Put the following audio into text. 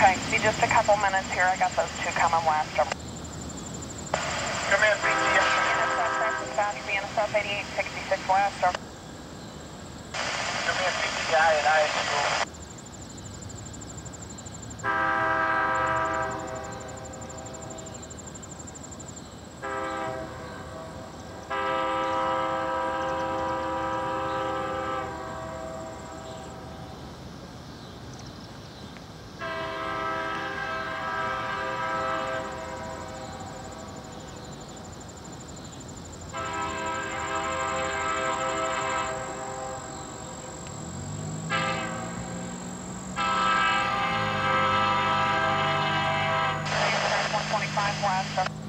Okay, be just a couple minutes here. I got those two coming west. Over. BGI. BNSF, Francis Dodge, BNSF 8866 west. Over. Command BGI and ISU. timeline from